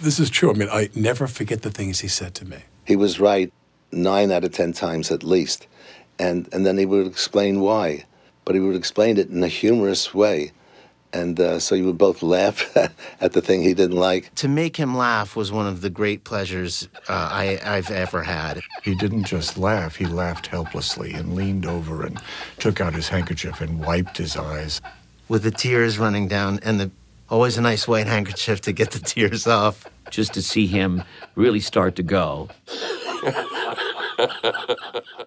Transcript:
this is true. I mean, I never forget the things he said to me. He was right nine out of ten times at least. And, and then he would explain why. But he would explain it in a humorous way. And uh, so you would both laugh at the thing he didn't like. To make him laugh was one of the great pleasures uh, I, I've ever had. He didn't just laugh, he laughed helplessly and leaned over and took out his handkerchief and wiped his eyes. With the tears running down, and the, always a nice white handkerchief to get the tears off. Just to see him really start to go.